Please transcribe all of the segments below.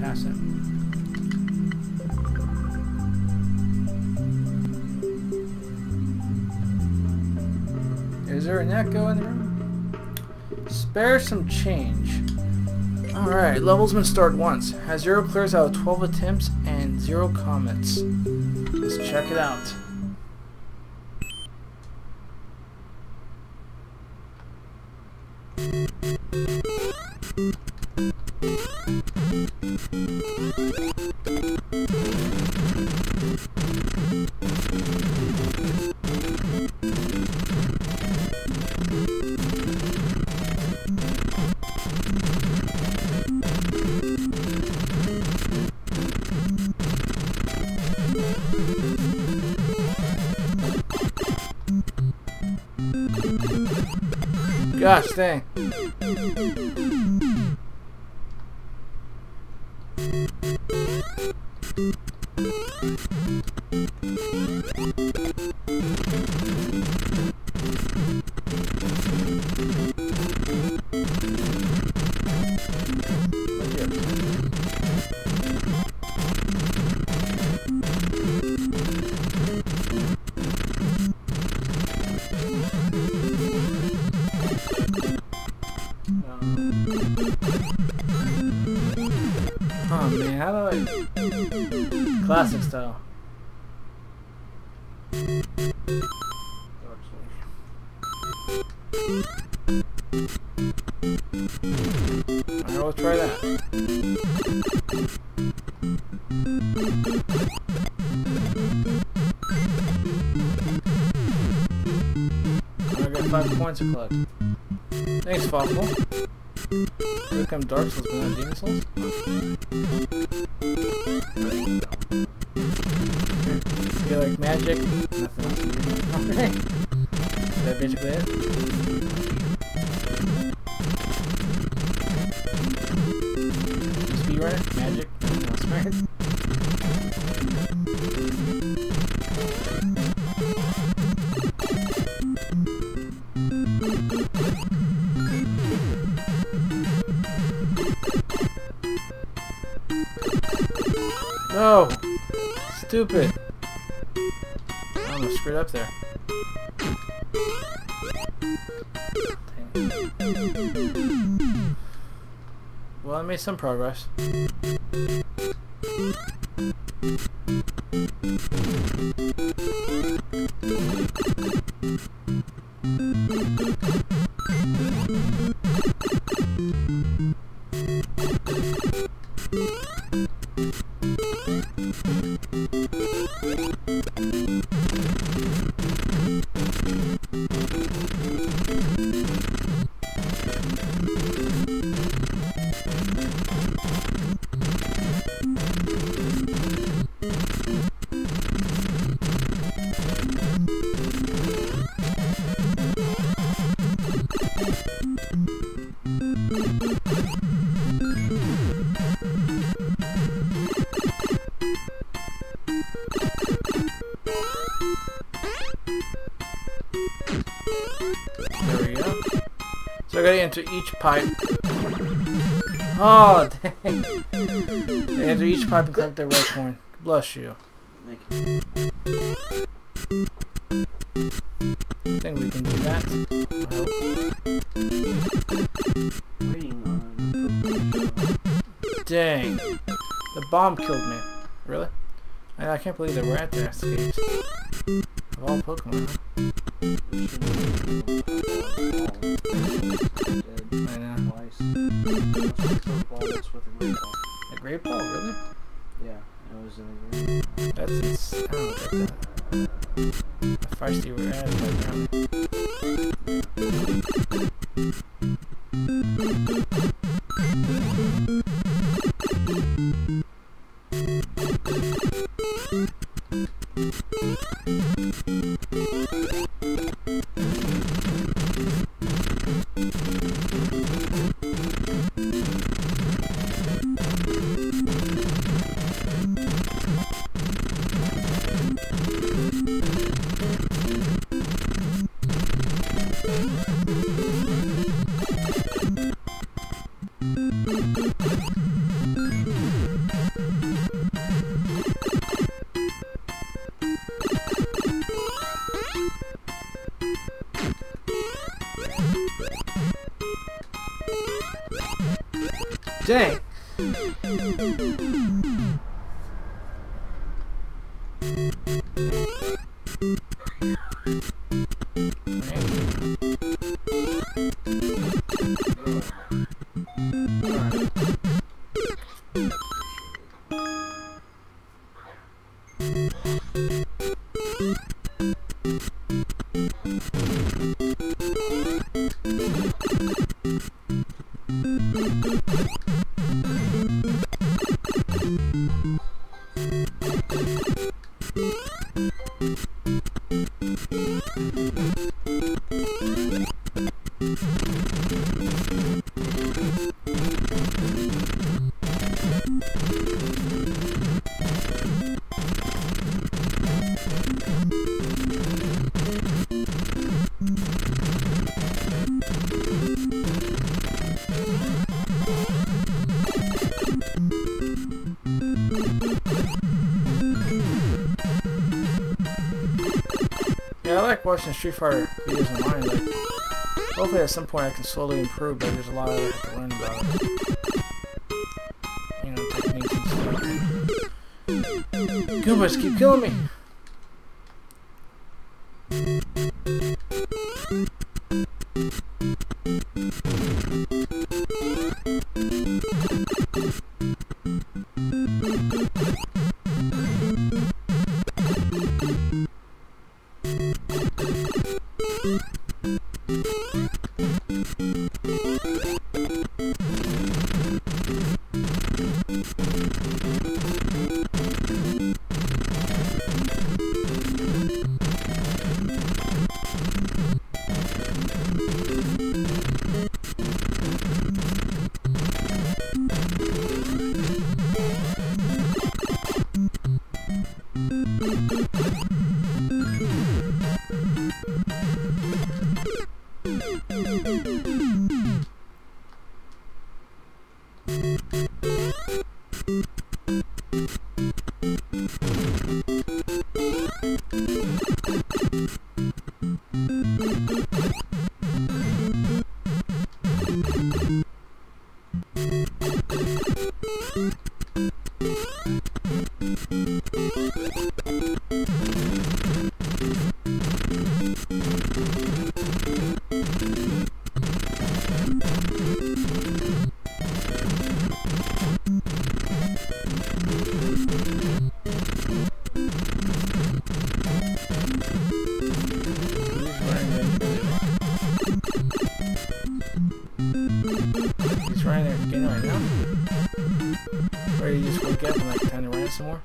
Pass it. Is there an echo in the room? Spare some change. Alright, level's been started once. Has zero clears out of 12 attempts and zero comments. Let's check it out. Gosh dang. Oh man, how do I... Classic style. Alright, let's try that. I got five points to collect. Thanks, Fossil. Here come Dark Souls, but not Demon Souls. You like magic? Nothing. Okay. Is that basically it? Speedrunner? Magic? Nothing else? No! Stupid! I almost screwed up there. Well, I made some progress. So I gotta enter each pipe. Oh, dang. Enter each pipe and collect the red coin. Bless you. I think we can do that. I hope. Waiting on. Dang. The bomb killed me. Really? I, I can't believe that we're at the escapes. Of all Pokemon. A great ball, really? Yeah, it was in the. That's insane. I do The first you at Thank you. Um, Dang. Like watching Street Fighter videos online. Like, hopefully at some point I can slowly improve, but there's a lot I have to learn about. You know, techniques and stuff. Goombas keep killing me! Mm-hmm. Some more.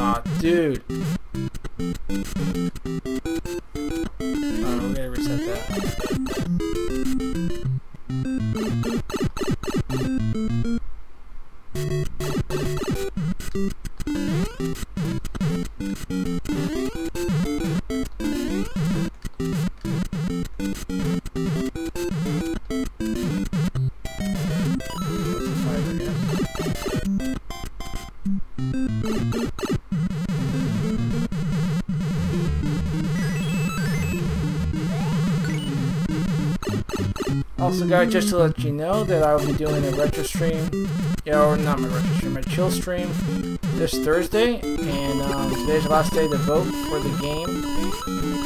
Oh, dude. Oh, Alright, we're gonna reset that. Also, guys, just to let you know that I will be doing a retro stream, yeah, or not my retro stream, my chill stream this Thursday, and um, today's the last day to vote for the game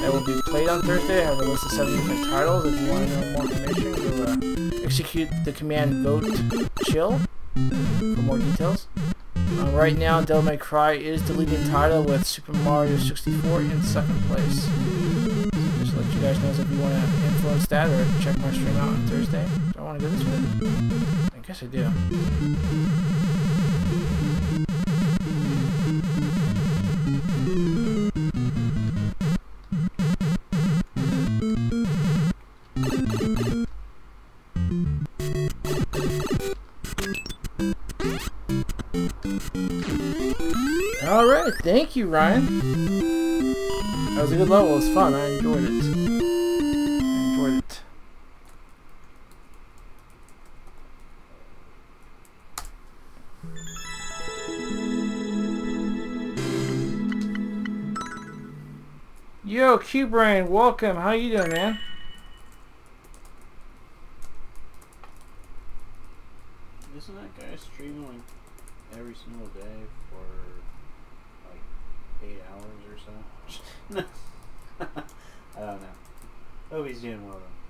that will be played on Thursday. I have a list of seven different titles. If you want to know more information, go uh, execute the command vote chill for more details. Uh, right now, Devil May Cry is the leading title with Super Mario 64 in second place. Guys know if you want to influence that or check my stream out on Thursday. Do I want to go this way? I guess I do. Alright, thank you, Ryan. That was a good level. It was fun. I enjoyed it. Yo, Q-Brain, welcome. How you doing, man? Isn't that guy streaming like every single day for like eight hours or so? I don't know. Hope he's doing well though.